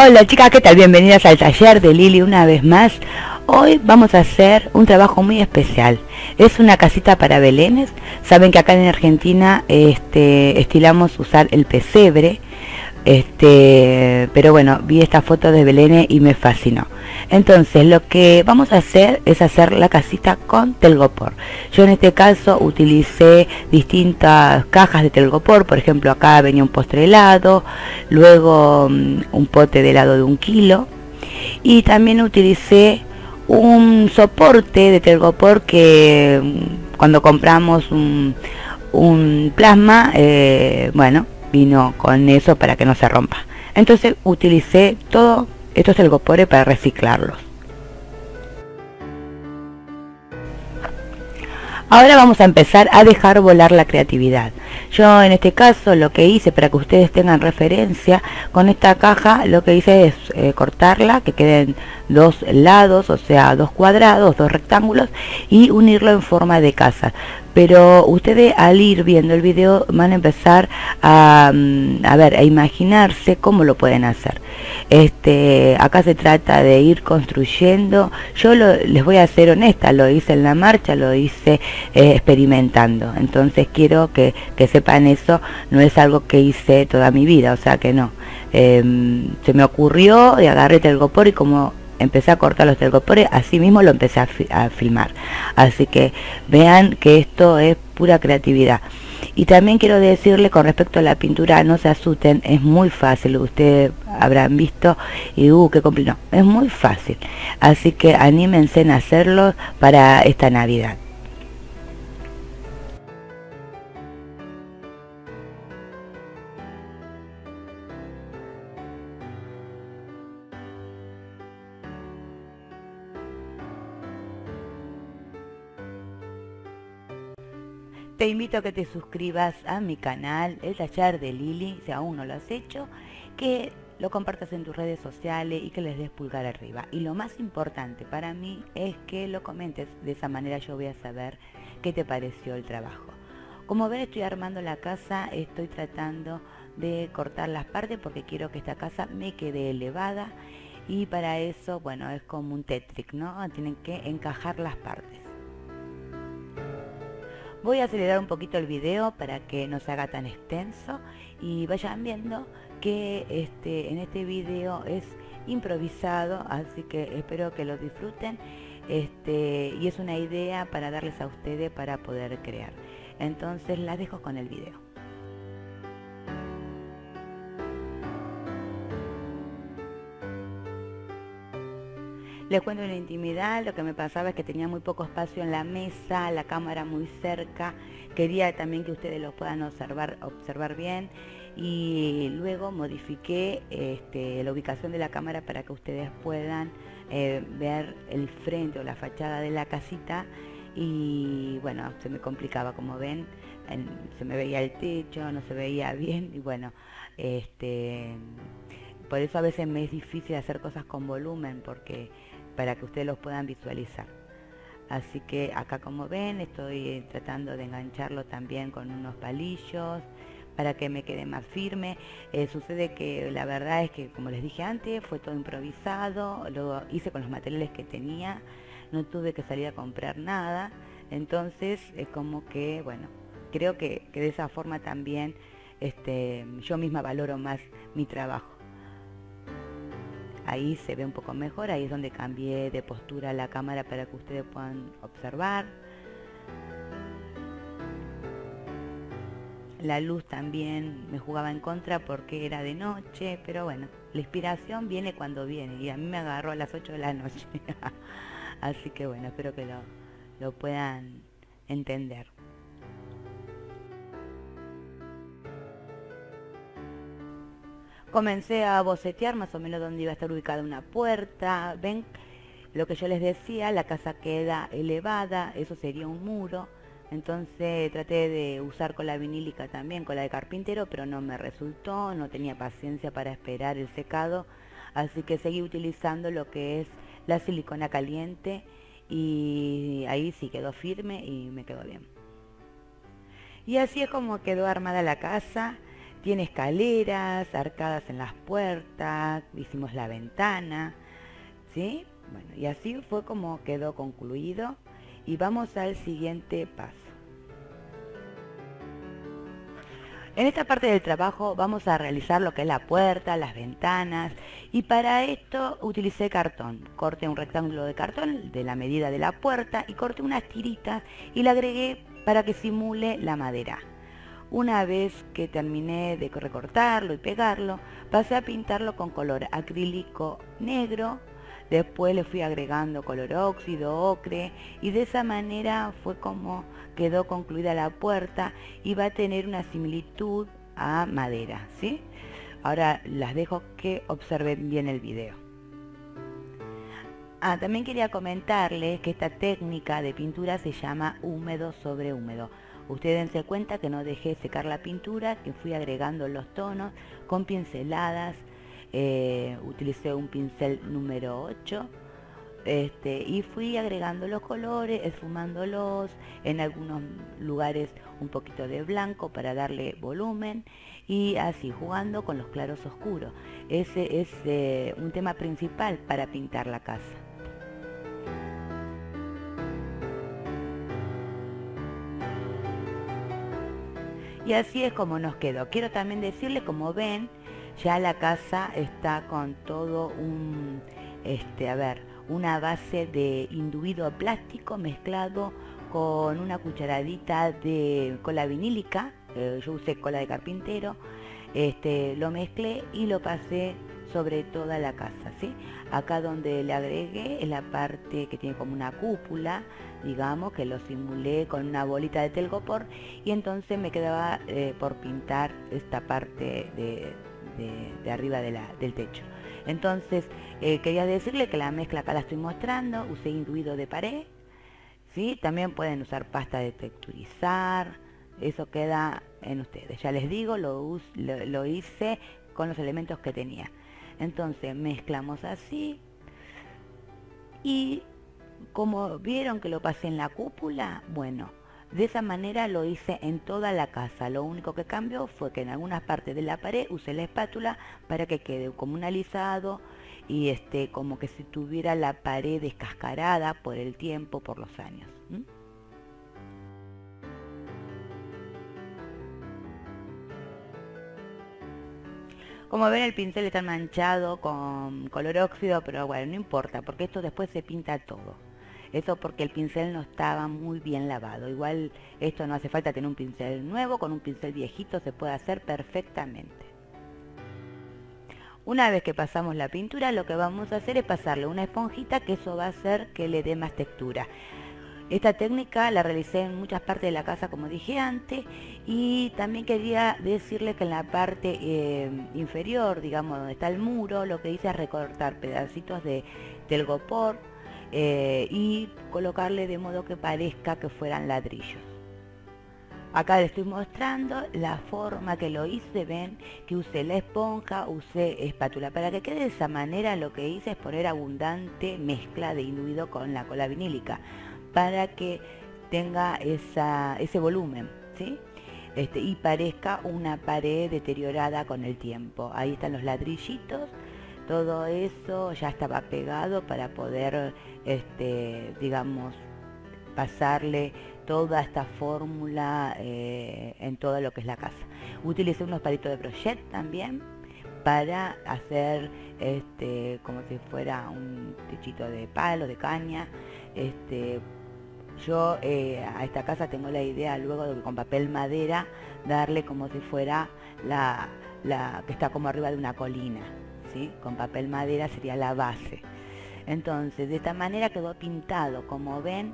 Hola chicas, ¿qué tal? Bienvenidas al taller de Lili una vez más. Hoy vamos a hacer un trabajo muy especial. Es una casita para belenes. Saben que acá en Argentina este, estilamos usar el pesebre. Este, pero bueno, vi esta foto de Belén y me fascinó. Entonces, lo que vamos a hacer es hacer la casita con telgopor. Yo en este caso utilicé distintas cajas de telgopor, por ejemplo, acá venía un postre helado, luego mm, un pote de helado de un kilo y también utilicé un soporte de telgopor que mm, cuando compramos un, plasma, eh, bueno, vino con eso para que no se rompa. Entonces utilicé todo estos telgopores para reciclarlos. Ahora vamos a empezar a dejar volar la creatividad. Yo en este caso lo que hice para que ustedes tengan referencia con esta caja lo que hice es eh, cortarla, que queden dos lados, o sea dos cuadrados, dos rectángulos y unirlo en forma de casa pero ustedes al ir viendo el video van a empezar a, mm, a ver, a imaginarse cómo lo pueden hacer. Este, acá se trata de ir construyendo, yo les voy a ser honesta, lo hice en la marcha, lo hice eh, experimentando, entonces quiero que, sepan eso, no es algo que hice toda mi vida, o sea que no. Em, se me ocurrió y agarré el telgopor y como empecé a cortar los telgopores, así mismo lo empecé a, filmar. Así que vean que esto es pura creatividad. Y también quiero decirle con respecto a la pintura, no se asusten, es muy fácil, ustedes habrán visto y uh, qué complicado, es muy fácil. Así que anímense en hacerlo para esta Navidad. Te invito a que te suscribas a mi canal, El Taller de Lili, si aún no lo has hecho, que lo compartas en tus redes sociales y que les des pulgar arriba. Y lo más importante para mí es que lo comentes, de esa manera yo voy a saber qué te pareció el trabajo. Como ven estoy armando la casa, estoy tratando de cortar las partes porque quiero que esta casa me quede elevada y para eso, bueno, es como un tetric, ¿no? Tienen que encajar las partes. Voy a acelerar un poquito el video para que no se haga tan extenso y vayan viendo que este, en este video es improvisado, así que espero que lo disfruten este, y es una idea para darles a ustedes para poder crear. Entonces las dejo con el video. Les cuento en la intimidad, lo que me pasaba es que tenía muy poco espacio en la mesa, la cámara muy cerca, quería también que ustedes lo puedan observar, observar bien. Y luego modifiqué este, la ubicación de la cámara para que ustedes puedan eh, ver el frente o la fachada de la casita. Y bueno, se me complicaba como ven, se me veía el techo, no se veía bien y bueno, este, por eso a veces me es difícil hacer cosas con volumen porque para que ustedes los puedan visualizar. Así que acá como ven estoy tratando de engancharlo también con unos palillos para que me quede más firme. Eh, sucede que la verdad es que como les dije antes fue todo improvisado, lo hice con los materiales que tenía, no tuve que salir a comprar nada. Entonces es como que, bueno, creo que, que de esa forma también este, yo misma valoro más mi trabajo ahí se ve un poco mejor, ahí es donde cambié de postura la cámara para que ustedes puedan observar. La luz también me jugaba en contra porque era de noche, pero bueno, la inspiración viene cuando viene y a mí me agarró a las 8 de la noche. Así que bueno, espero que lo, lo puedan entender. Comencé a bocetear más o menos dónde iba a estar ubicada una puerta. Ven lo que yo les decía, la casa queda elevada, eso sería un muro. Entonces traté de usar con la vinílica también, con la de carpintero, pero no me resultó, no tenía paciencia para esperar el secado. Así que seguí utilizando lo que es la silicona caliente y ahí sí quedó firme y me quedó bien. Y así es como quedó armada la casa. Tiene escaleras, arcadas en las puertas, hicimos la ventana, ¿sí? Bueno, y así fue como quedó concluido y vamos al siguiente paso. En esta parte del trabajo vamos a realizar lo que es la puerta, las ventanas y para esto utilicé cartón. Corté un rectángulo de cartón de la medida de la puerta y corté unas tiritas y le agregué para que simule la madera. Una vez que terminé de recortarlo y pegarlo, pasé a pintarlo con color acrílico negro Después le fui agregando color óxido, ocre y de esa manera fue como quedó concluida la puerta y va a tener una similitud a madera, ¿sí? Ahora las dejo que observen bien el video. Ah, también quería comentarles que esta técnica de pintura se llama húmedo sobre húmedo. Ustedes dense cuenta que no dejé secar la pintura, que fui agregando los tonos con pinceladas eh, utilicé un pincel número 8 este, y fui agregando los colores, esfumándolos, en algunos lugares un poquito de blanco para darle volumen y así jugando con los claros oscuros. Ese es eh, un tema principal para pintar la casa. Y así es como nos quedó. Quiero también decirles, como ven, ya la casa está con todo un, este, a ver, una base de induido plástico mezclado con una cucharadita de cola vinílica, eh, yo usé cola de carpintero, este, lo mezclé y lo pasé sobre toda la casa, ¿sí? Acá donde le agregué es la parte que tiene como una cúpula, digamos, que lo simulé con una bolita de telgopor y entonces me quedaba eh, por pintar esta parte de, de, arriba del techo. Entonces, eh, quería decirle que la mezcla acá la estoy mostrando, usé induido de pared, ¿sí? También pueden usar pasta de texturizar, eso queda en ustedes. Ya les digo, lo, lo hice con los elementos que tenía. Entonces, mezclamos así y como vieron que lo pasé en la cúpula, bueno, de esa manera lo hice en toda la casa. Lo único que cambió fue que en algunas partes de la pared usé la espátula para que quede como un alisado y este como que si tuviera la pared descascarada por el tiempo, por los años. Como ven el pincel está manchado con color óxido, pero bueno, no importa, porque esto después se pinta todo. Eso porque el pincel no estaba muy bien lavado. Igual esto no hace falta tener un pincel nuevo, con un pincel viejito se puede hacer perfectamente. Una vez que pasamos la pintura, lo que vamos a hacer es pasarle una esponjita que eso va a hacer que le dé más textura. Esta técnica la realicé en muchas partes de la casa como dije antes y también quería decirles que en la parte eh, inferior, digamos donde está el muro, lo que hice es recortar pedacitos de telgopor eh, y colocarle de modo que parezca que fueran ladrillos. Acá les estoy mostrando la forma que lo hice, ven que usé la esponja, usé espátula. Para que quede de esa manera lo que hice es poner abundante mezcla de induido con la cola vinílica para que tenga ese volumen, ¿sí? Este, y parezca una pared deteriorada con el tiempo. Ahí están los ladrillitos todo eso ya estaba pegado para poder, este, digamos, pasarle toda esta fórmula eh, en todo lo que es la casa. Utilicé unos palitos de brochet también para hacer este, como si fuera un techito de palo, de caña. Este, yo eh, a esta casa tengo la idea luego de con papel madera darle como si fuera la, que está como arriba de una colina con papel madera sería la base. Entonces, de esta manera quedó pintado, como ven,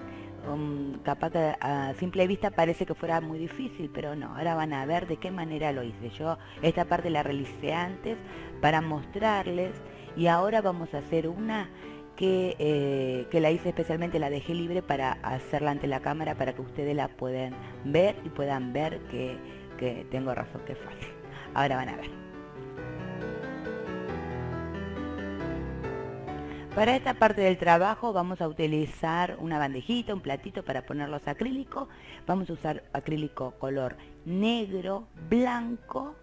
capaz que a simple vista parece que fuera muy difícil, pero no, ahora van a ver de qué manera lo hice. Yo esta parte la realicé antes para mostrarles y ahora vamos a hacer una que, eh, que la hice especialmente, la dejé libre para hacerla ante la cámara para que ustedes la puedan ver y puedan ver que, que tengo razón que es fácil. Ahora van a ver. Para esta parte del trabajo vamos a utilizar una bandejita, un platito para poner los acrílicos. Vamos a usar acrílico color negro, blanco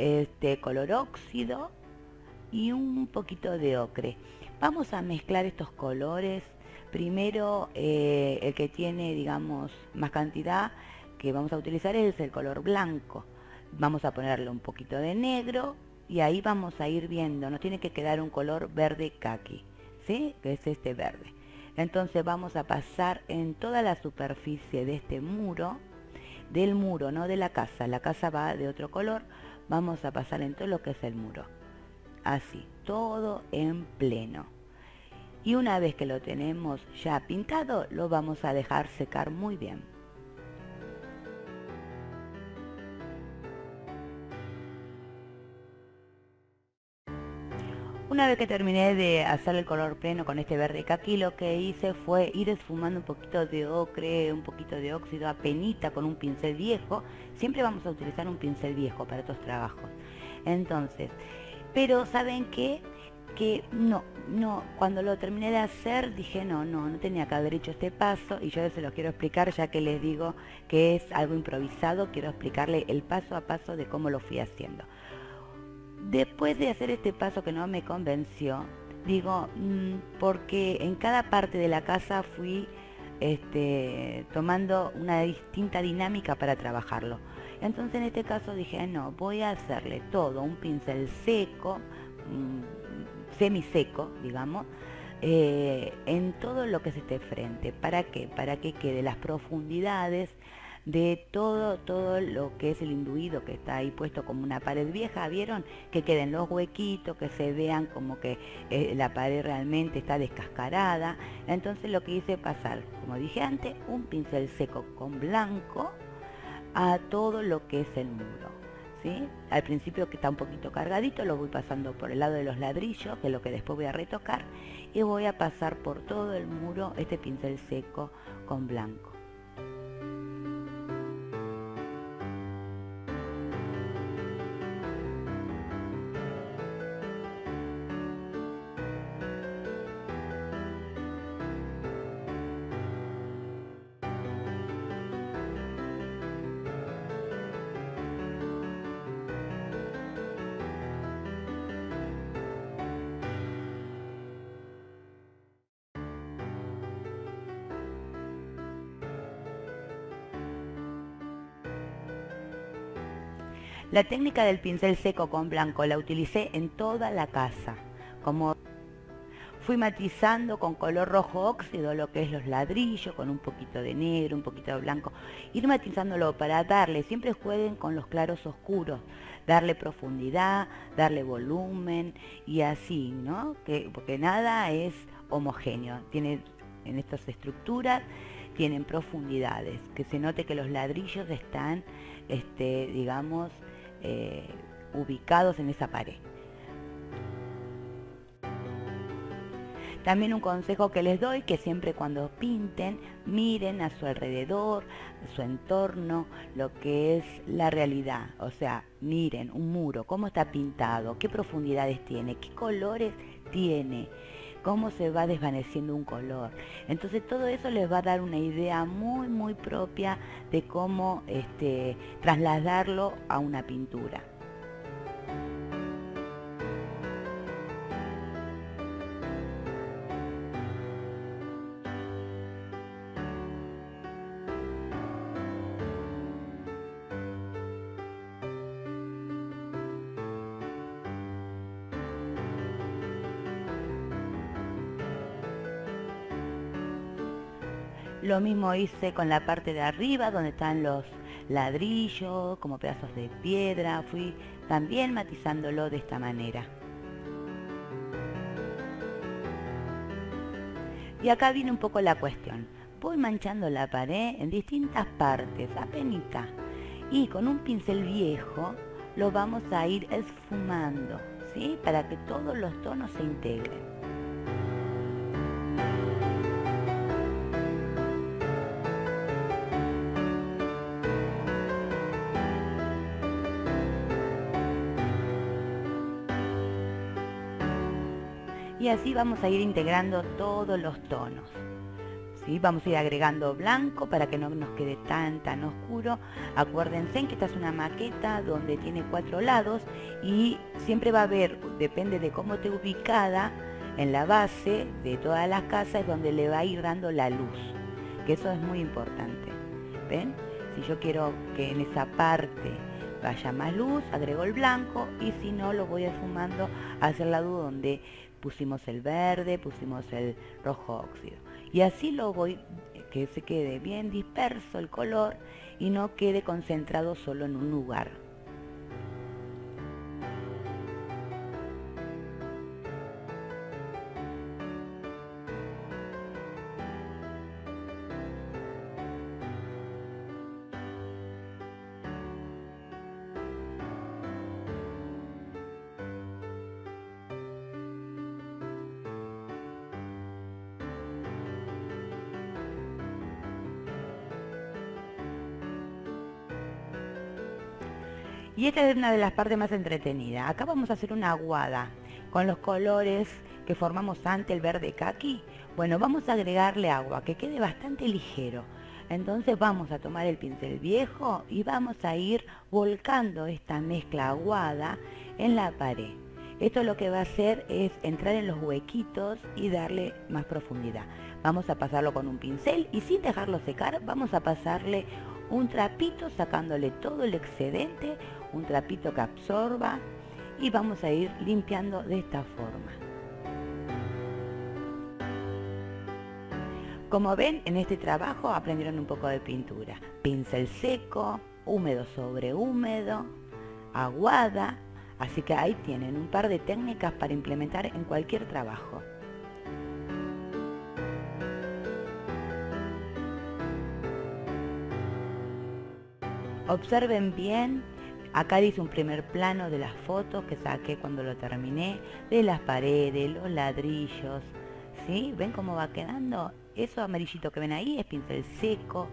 este color óxido y un poquito de ocre. Vamos a mezclar estos colores. Primero eh, el que tiene digamos más cantidad que vamos a utilizar es el color blanco. Vamos a ponerle un poquito de negro y ahí vamos a ir viendo. Nos tiene que quedar un color verde kaki, ¿sí? Que es este verde. Entonces vamos a pasar en toda la superficie de este muro, del muro, no de la casa. La casa va de otro color. Vamos a pasar en todo lo que es el muro así, todo en pleno. Y una vez que lo tenemos ya pintado, lo vamos a dejar secar muy bien. Una vez que terminé de hacer el color pleno con este verde caqui, lo que hice fue ir esfumando un poquito de ocre, un poquito de óxido, a penita con un pincel viejo. Siempre vamos a utilizar un pincel viejo para estos trabajos. Entonces, pero ¿saben qué? Que no, no, cuando lo terminé de hacer dije no, no, no tenía que haber hecho este paso y yo se los quiero explicar ya que les digo que es algo improvisado, quiero explicarle el paso a paso de cómo lo fui haciendo. Después de hacer este paso que no me convenció, digo, mm, porque en cada parte de la casa fui este, tomando una distinta dinámica para trabajarlo. Entonces en este caso dije, no, voy a hacerle todo, un pincel seco, mm, semiseco, digamos, eh, en todo lo que se esté frente. ¿Para qué? Para que quede las profundidades de todo, todo lo que es el induido que está ahí puesto como una pared vieja, ¿vieron? Que queden los huequitos, que se vean como que eh, la pared realmente está descascarada. Entonces lo que hice pasar, como dije antes, un pincel seco con blanco, a todo lo que es el muro. ¿sí? Al principio que está un poquito cargadito lo voy pasando por el lado de los ladrillos, que es lo que después voy a retocar, y voy a pasar por todo el muro este pincel seco con blanco. La técnica del pincel seco con blanco la utilicé en toda la casa. Como fui matizando con color rojo óxido lo que es los ladrillos, con un poquito de negro, un poquito de blanco. Ir matizándolo para darle, siempre jueguen con los claros oscuros, darle profundidad, darle volumen y así, ¿no? Que, porque nada es homogéneo. Tiene en estas estructuras tienen profundidades, que se note que los ladrillos están, este, digamos, eh, ubicados en esa pared. También un consejo que les doy, que siempre cuando pinten, miren a su alrededor, su entorno, lo que es la realidad. O sea, miren un muro, cómo está pintado, qué profundidades tiene, qué colores tiene, cómo se va desvaneciendo un color. Entonces todo eso les va a dar una idea muy, muy propia de cómo este, trasladarlo a una pintura. Mismo hice con la parte de arriba donde están los ladrillos como pedazos de piedra. Fui también matizándolo de esta manera. Y acá viene un poco la cuestión. Voy manchando la pared en distintas partes, apenas. Y con un pincel viejo lo vamos a ir esfumando, ¿sí? Para que todos los tonos se integren. Y así vamos a ir integrando todos los tonos. ¿sí? Vamos a ir agregando blanco para que no nos quede tan tan oscuro. Acuérdense que esta es una maqueta donde tiene cuatro lados y siempre va a haber, depende de cómo esté ubicada, en la base de todas las casas es donde le va a ir dando la luz, que eso es muy importante. ¿Ven? Si yo quiero que en esa parte vaya más luz, agrego el blanco y si no lo voy esfumando hacia el lado donde pusimos el verde, pusimos el rojo óxido. Y así lo voy, que se quede bien disperso el color y no quede concentrado solo en un lugar. Y esta es una de las partes más entretenidas. Acá vamos a hacer una aguada con los colores que formamos antes, el verde kaki. Bueno, vamos a agregarle agua, que quede bastante ligero. Entonces vamos a tomar el pincel viejo y vamos a ir volcando esta mezcla aguada en la pared. Esto lo que va a hacer es entrar en los huequitos y darle más profundidad. Vamos a pasarlo con un pincel y sin dejarlo secar vamos a pasarle un trapito sacándole todo el excedente un trapito que absorba y vamos a ir limpiando de esta forma. Como ven, en este trabajo aprendieron un poco de pintura. Pincel seco, húmedo sobre húmedo, aguada, así que ahí tienen un par de técnicas para implementar en cualquier trabajo. Observen bien Acá hice un primer plano de las fotos que saqué cuando lo terminé, de las paredes, los ladrillos, ¿sí? ¿Ven cómo va quedando? Eso amarillito que ven ahí es pincel seco.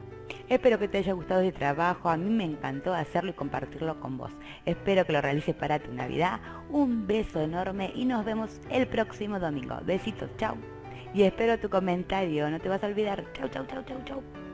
Espero que te haya gustado este trabajo, a mí me encantó hacerlo y compartirlo con vos. Espero que lo realices para tu Navidad. Un beso enorme y nos vemos el próximo domingo. Besitos, chao. Y espero tu comentario, no te vas a olvidar. Chau, chau, chau, chau, chau.